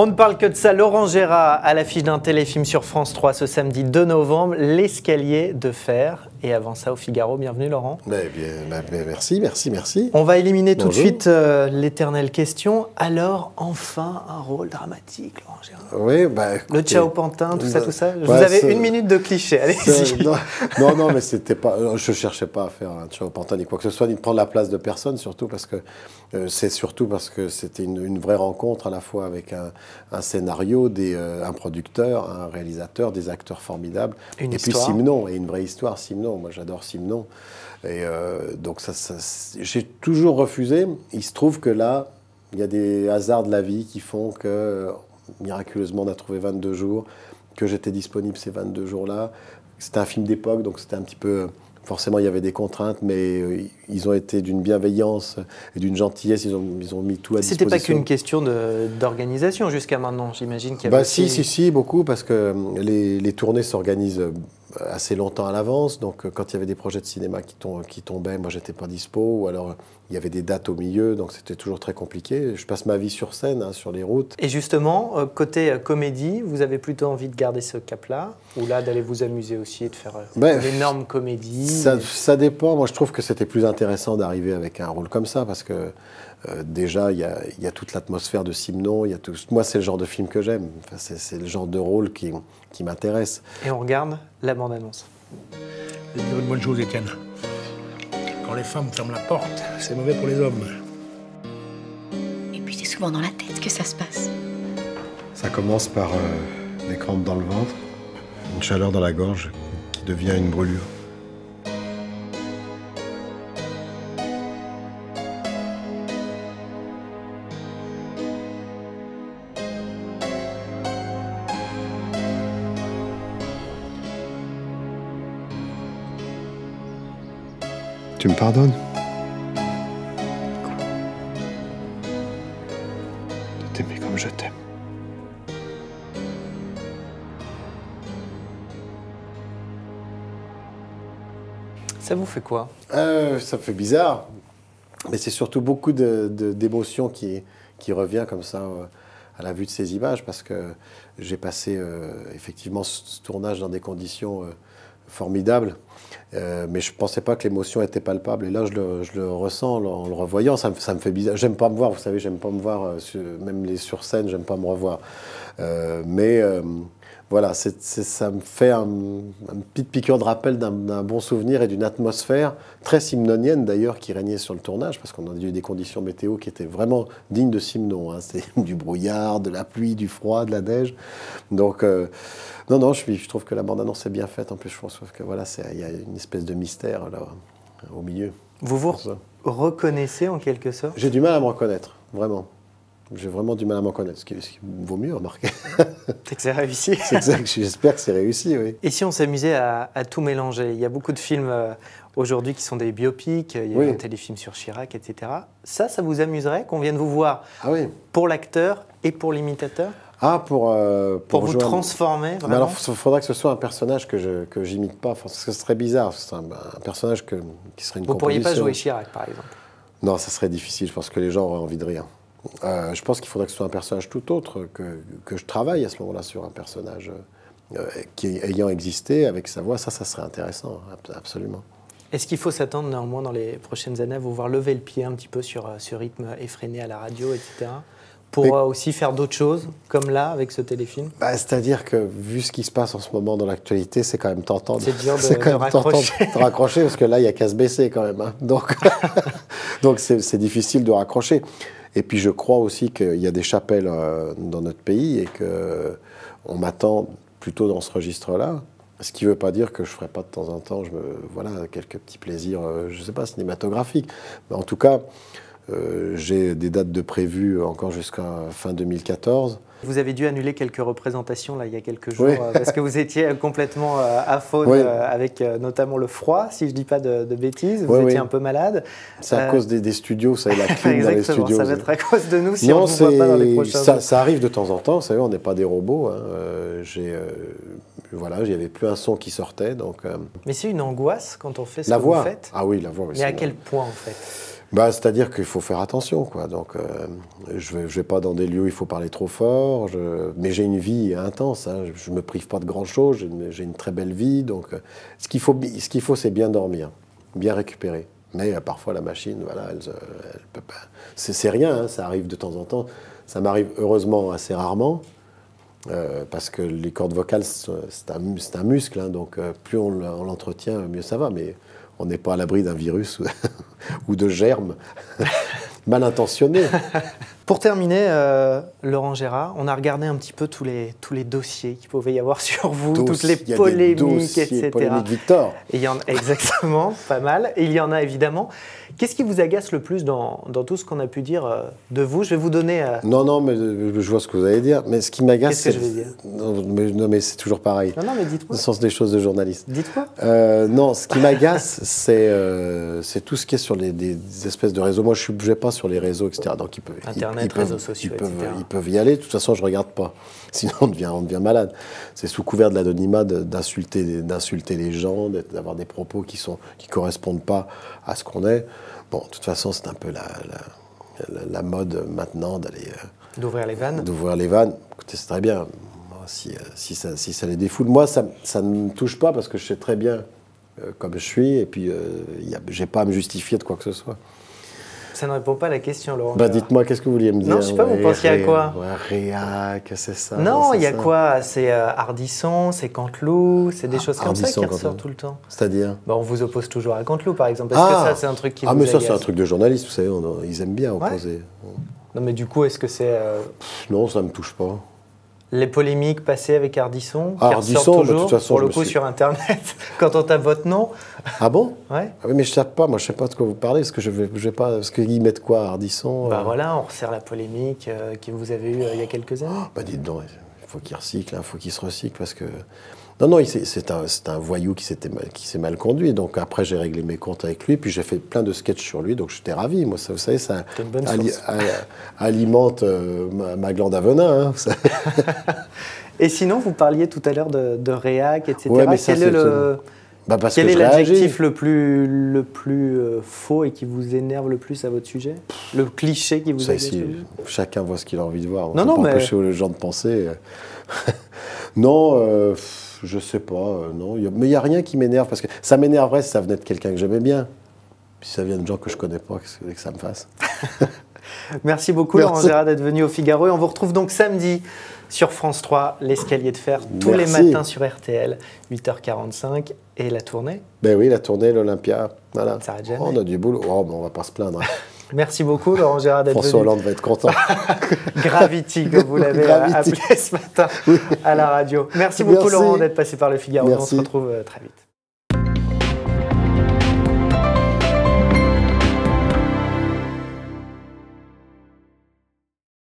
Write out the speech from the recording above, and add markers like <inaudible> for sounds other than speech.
On ne parle que de ça. Laurent Gérard à l'affiche d'un téléfilm sur France 3 ce samedi 2 novembre, L'escalier de fer. Et avant ça, au Figaro. Bienvenue, Laurent. Mais bien, mais- mais merci, merci, merci. On va éliminer tout de suite euh, l'éternelle question. Alors, enfin, un rôle dramatique, Laurent Gérard. Oui, bah, Le Ciao Pantin, tout ça, tout ça. Vous avez une minute de cliché. Allez-y. non, non, non, mais c'était pas. euh, Je cherchais pas à faire un Ciao Pantin ni quoi que ce soit, ni de prendre la place de personne, surtout parce que euh, c'est surtout parce que c'était une, une vraie rencontre à la fois avec un, un scénario, des, euh, un producteur, un réalisateur, des acteurs formidables, Une et histoire. puis Simon, et une vraie histoire. Simon, moi j'adore Simon, et euh, donc ça, ça- j'ai toujours refusé. Il se trouve que là, il y a des hasards de la vie qui font que miraculeusement on a trouvé 22 jours, que j'étais disponible ces 22 jours-là. C'était un film d'époque, donc c'était un petit peu. Forcément, il y avait des contraintes, mais euh, ils ont été d'une bienveillance et d'une gentillesse. Ils ont, ils ont mis tout à disposition. C'était pas qu'une question d'organisation jusqu'à maintenant. J'imagine qu'il y avait Bah aussi- si, si, si, beaucoup, parce que euh, les, les tournées s'organisent assez longtemps à l'avance. Donc euh, quand il y avait des projets de cinéma qui, tom- qui tombaient, moi j'étais pas dispo, ou alors il y avait des dates au milieu, donc c'était toujours très compliqué. Je passe ma vie sur scène, hein, sur les routes. Et justement, euh, côté euh, comédie, vous avez plutôt envie de garder ce cap-là Ou là, d'aller vous amuser aussi et de faire Ben, une énorme comédie Ça, ça dépend. Moi, je trouve que c'était plus intéressant d'arriver avec un rôle comme ça parce que euh, déjà, il y a, il y a toute l'atmosphère de Simon. Il y a tout... Moi, c'est le genre de film que j'aime. Enfin, c'est le genre de rôle qui, qui m'intéresse. Et on regarde? La bande-annonce. Je vais te dire une bonne chose, Étienne. Quand les femmes ferment la porte, c'est mauvais pour les hommes. Et puis c'est souvent dans la tête que ça se passe. Ça commence par euh, des crampes dans le ventre, une chaleur dans la gorge qui devient une brûlure. Tu me pardonnes De t'aimer comme je t'aime. Ça vous fait quoi? Euh, ça me fait bizarre, mais c'est surtout beaucoup de- de- d'émotions qui, qui revient comme ça euh, à la vue de ces images, parce que j'ai passé euh, effectivement ce, ce tournage dans des conditions formidables, euh, mais je pensais pas que l'émotion était palpable. Et là, je le, ressens en le revoyant, ça me, fait bizarre. J'aime pas me voir, vous savez, j'aime pas me voir, euh, même les sur scène, j'aime pas me revoir. Euh, mais voilà, ça me fait un, une petite piqûre de rappel d'un bon souvenir et d'une atmosphère très simnonienne d'ailleurs qui régnait sur le tournage, parce qu'on a eu des conditions météo qui étaient vraiment dignes de Simnon. hein. C'est <laughs> du brouillard, de la pluie, du froid, de la neige. Donc, euh, non, non, je, suis- je trouve que la bande-annonce est bien faite. En plus, je trouve que voilà, il y a une espèce de mystère là, au milieu. Vous vous reconnaissez en quelque sorte? J'ai du mal à me reconnaître, vraiment. J'ai vraiment du mal à me reconnaître, ce qui, ce qui vaut mieux, remarquez. C'est que c'est réussi. <laughs> C'est exact, j'espère que c'est réussi, oui. Et si on s'amusait à, à tout mélanger? Il y a beaucoup de films euh, aujourd'hui qui sont des biopics, il y a Oui. eu un téléfilm sur Chirac, etc. Ça, ça vous amuserait qu'on vienne vous voir Ah oui. pour l'acteur et pour l'imitateur? Ah, pour. euh, Pour vous transformer Mais alors, il faudrait que ce soit un personnage que je que j'imite pas. Enfin, ce serait bizarre. C'est un, un personnage que, qui serait une Vous pourriez pas jouer Chirac, par exemple. Non, ça serait difficile. Je pense que les gens auraient envie de rire. Euh, je pense qu'il faudrait que ce soit un personnage tout autre, que, que je travaille à ce moment-là sur un personnage euh, qui ayant existé avec sa voix. Ça, ça serait intéressant, ab- absolument. Est-ce qu'il faut s'attendre néanmoins dans les prochaines années à vous voir lever le pied un petit peu sur euh, ce rythme effréné à la radio, etc. Pour Mais- euh, aussi faire d'autres choses, comme là, avec ce téléfilm? Bah, C'est-à-dire que, vu ce qui se passe en ce moment dans l'actualité, c'est quand même tentant de, dur <laughs> de- c'est quand de même tentant raccrocher. de raccrocher, parce que là, il n'y a qu'à se baisser quand même. hein. Donc, <laughs> c'est difficile de raccrocher. Et puis, je crois aussi qu'il y a des chapelles euh, dans notre pays et que on m'attend plutôt dans ce registre-là. Ce qui ne veut pas dire que je ne ferai pas de temps en temps quelques petits plaisirs, euh, je ne sais pas, cinématographiques. En tout cas, euh, j'ai des dates de prévues encore jusqu'à fin 2014. Vous avez dû annuler quelques représentations là il y a quelques jours Oui. euh, parce que vous étiez <laughs> complètement euh, à faune Oui. euh, avec notamment le froid, si je dis pas de, de bêtises. Vous Oui, étiez un peu malade. C'est à Euh, cause des, des studios, vous savez, la <laughs> clim dans les studios. Ça va être à cause de nous si on ne voit pas dans les prochains ça, ça arrive de temps en temps. Vous savez, on n'est pas des robots. hein. Euh, j'ai, euh, voilà, il n'y avait plus un son qui sortait, donc euh, Mais c'est une angoisse quand on fait ce la que voix. vous faites. Ah oui, la voix. oui, Mais à quel point en fait? Bah, c'est-à-dire qu'il faut faire attention, quoi. Donc, euh, je vais, je vais pas dans des lieux où il faut parler trop fort. Mais j'ai une vie intense. hein. Je ne me prive pas de grand-chose, j'ai une, très belle vie. Donc, euh, ce qu'il faut, ce faut, c'est bien dormir, bien récupérer. Mais euh, parfois, la machine, voilà, elle, elle peut pas. C'est, rien, hein, ça arrive de temps en temps. Ça m'arrive heureusement assez rarement. euh, parce que les cordes vocales, c'est un, muscle, hein, donc plus on l'entretient, mieux ça va. Mais on n'est pas à l'abri d'un virus <laughs> ou de germes <laughs> mal intentionnés. Pour terminer, euh, Laurent Gérard, on a regardé un petit peu tous les, tous les dossiers qu'il pouvait y avoir <laughs> sur vous, toutes les Il a polémiques, dossiers, etc. polémiques Victor. Et il y en exactement, <laughs> pas mal. Et il y en a évidemment. Qu'est-ce qui vous agace le plus dans, dans tout ce qu'on a pu dire euh, de vous? Je vais vous donner. euh, Non, non, mais je vois ce que vous allez dire. Mais ce qui m'agace, Qu'est-ce que je vais dire? Non, mais, c'est toujours pareil. Non, non, mais Le dites-moi. sens des choses de journaliste. Dites-moi. Non, ce qui m'agace, <laughs> c'est tout ce qui est sur les, des, des espèces de réseaux. Moi, je ne vais pas sur les réseaux, etc. Donc, ils peuvent, ils- Internet, ils, peuvent, réseaux sociaux, ils peuvent, etc. ils peuvent y aller. De toute façon, je ne regarde pas. <laughs> Sinon, on devient, on devient malade. C'est sous couvert de l'anonymat d'insulter d'insulter les gens, d'avoir des propos qui ne qui correspondent pas à ce qu'on est. Bon, de toute façon, c'est un peu la, la, mode maintenant d'aller. euh, D'ouvrir les vannes. d'ouvrir les vannes. Écoutez, c'est très bien. Moi, si, euh, si, ça, si ça les défoule, moi, ça, ça ne me touche pas parce que je sais très bien euh, comme je suis et puis je n'ai pas à me justifier de quoi que ce soit. Ça ne répond pas à la question, Laurent. Bah, dites-moi, qu'est-ce que vous vouliez me dire Non, je sais pas, vous pensiez à quoi Réac, c'est ça. Non, il y a quoi? C'est euh, Ardisson, c'est Canteloup, c'est des Ah, choses comme ça qui ressortent tout le temps. C'est-à-dire? Bah, on vous oppose toujours à Canteloup, par exemple. Est-ce Ah que ça, c'est un truc qui Ah, mais ça, c'est un truc de journaliste, vous savez, ils aiment bien opposer. Non, mais du coup, est-ce que c'est euh, Non, ça ne me touche pas. Les polémiques passées avec Ardisson Ah, qui Ardisson, ressortent bah, toute toujours, façon, pour le coup, suis- sur Internet, <laughs> quand on tape votre nom Ah bon? Ouais. ah oui, mais je ne sais pas, moi je sais pas de quoi vous parlez, parce que je vais, je vais pas, parce qu'ils mettent quoi, Ardisson Bah euh, voilà, on resserre la polémique euh, que vous avez eue euh, il y a quelques années. Bah dites donc, il faut qu'il recycle, il faut qu'il se recycle parce que. Non, non, c'est un, c'est un voyou qui s'était mal, qui s'est mal conduit. Donc après, j'ai réglé mes comptes avec lui, puis j'ai fait plein de sketchs sur lui, donc j'étais ravi. Moi, ça, vous savez, ça ali- alimente euh, ma, ma glande à venin. hein, ça. <laughs> Et sinon, vous parliez tout à l'heure de, de réac, etc. Ouais, mais ça, Quel est c'est- le, Bah, parce quel que est l'adjectif le plus, le plus euh, faux et qui vous énerve le plus à votre sujet? Le cliché qui vous Ça, agace ici, le plus? chacun voit ce qu'il a envie de voir. On Non, non, pas mais- empêcher les gens de penser. <laughs> non, euh, je sais pas. euh, non, Il y a- mais il n'y a rien qui m'énerve parce que ça m'énerverait si ça venait de quelqu'un que j'aimais bien. Puis si ça vient de gens que je connais pas, qu'est-ce que ça me fasse? <laughs> Merci beaucoup, Merci. Laurent Gérard, d'être venu au Figaro. Et on vous retrouve donc samedi sur France 3, l'escalier de fer, tous les matins sur RTL, 8h45. Et la tournée Ben oui, la tournée, l'Olympia. Voilà. Ça jamais. Oh, on a du boulot. Oh, ben on va pas se plaindre. <laughs> Merci beaucoup, Laurent Gérard, d'être François venu. Hollande va être content. <laughs> Gravity, comme vous l'avez appelé ce matin à la radio. Merci beaucoup, Merci. Laurent, d'être passé par le Figaro. On Merci. se retrouve euh, très vite.